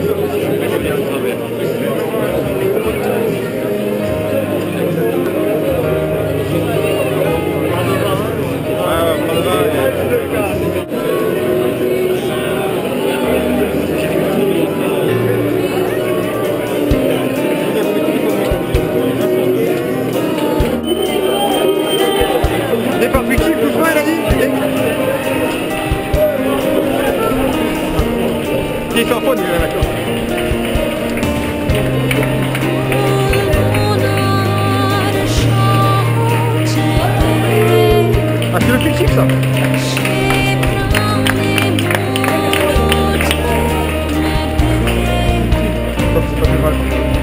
Gracias. podstawie walki.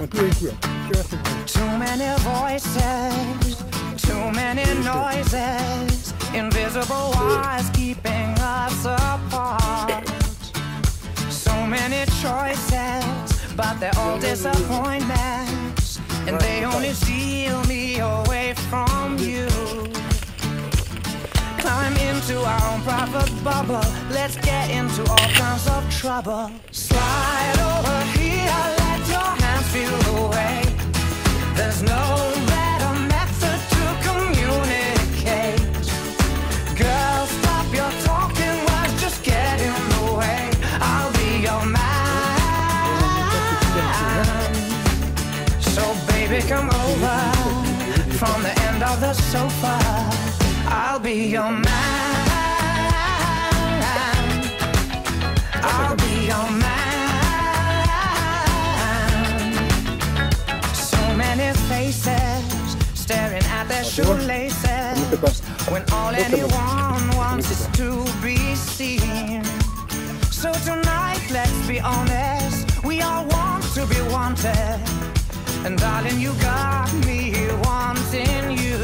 C'est Too many voices, too many noises, invisible wires keeping us apart. So many choices, but they're all disappointments, and they only steal me away from you. Climb into our own private bubble. Let's get into all kinds of trouble. Slide over here, from the end of the sofa. I'll be your man. Honest. We all want to be wanted. And darling, you got me wanting you.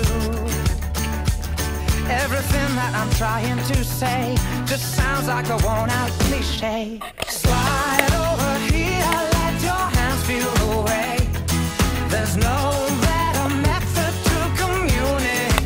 Everything that I'm trying to say just sounds like a worn out cliche.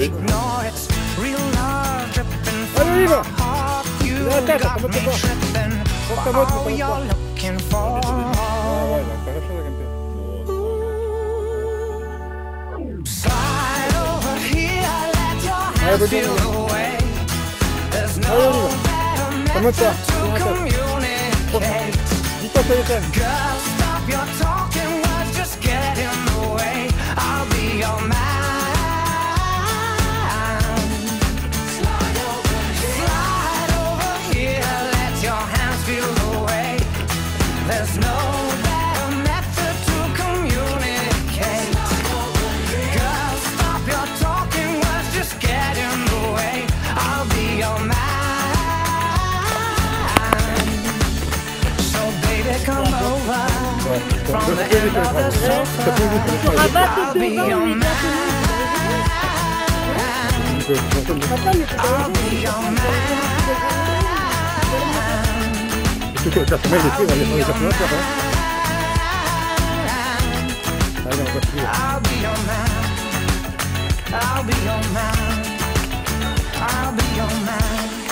just can't Allez. ignore. It's real love dripping from Allez, my Eva. heart. You La tête, got comment me tu vas tripping. Porte ta What botte, are we porte ta all looking for? Ouais, donc t'as la chose à camper. Slide over here, let your Allez, hands vas-y, feel vas-y. the way. There's Allez, no on y better Comment ça method to Comment ça communicate. Dis-toi sur les scènes. Girl, I'll be your man. I'll be your man.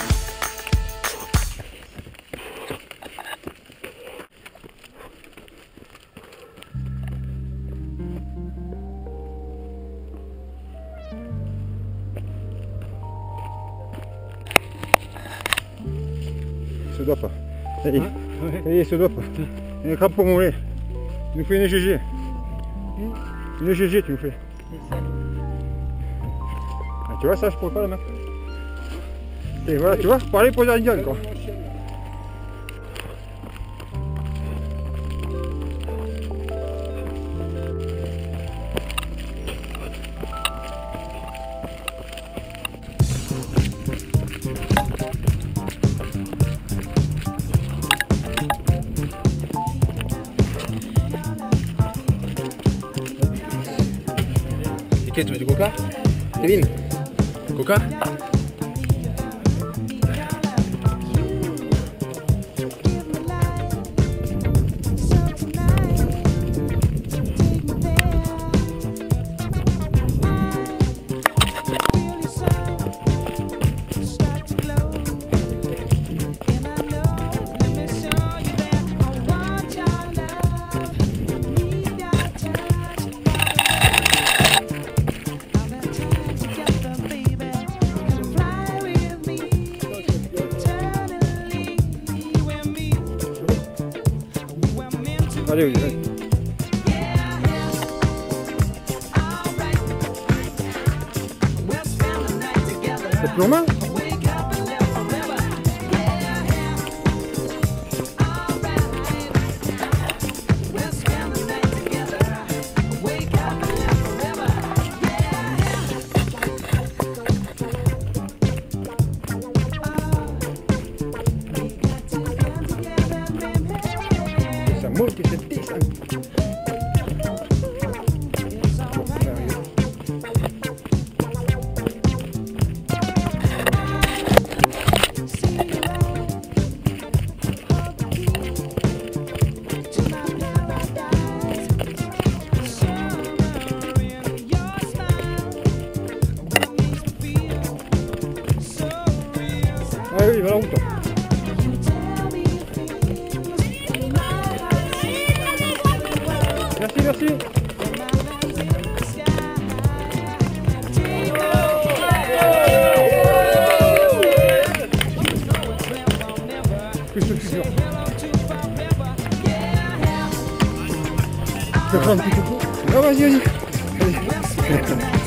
Pas. Allez, allez, il se doit pas. Une crabe pour mourir. Tu nous fais une GG. Une GG, tu nous fais. Ah, tu vois, ça, je pourrais pas la mettre. Et voilà, tu vois, parler pour les indiens, quoi. Tu veux du coca? Kevin? Coca? Oui, allez. la route. Merci, merci. Un petit coup. Vas-y, vas-y.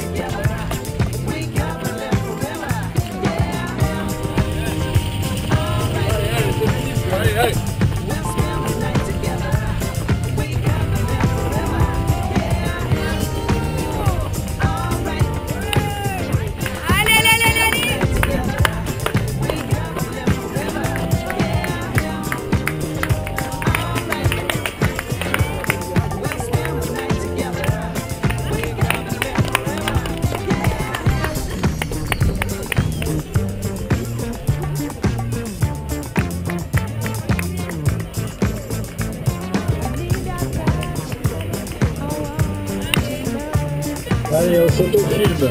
Allez, on s'autofilme.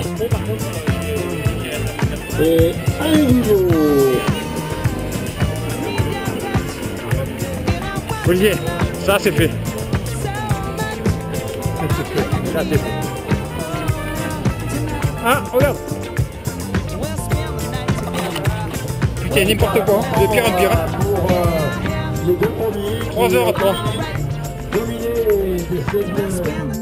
Et allez, niveau Olivier, ça c'est fait. Ça c'est fait. Ça c'est fait. Ah, regarde Putain, n'importe quoi, hein. de pire en pire. hein. Pour euh, les deux premiers. 3 heures à 3. Dominé de cette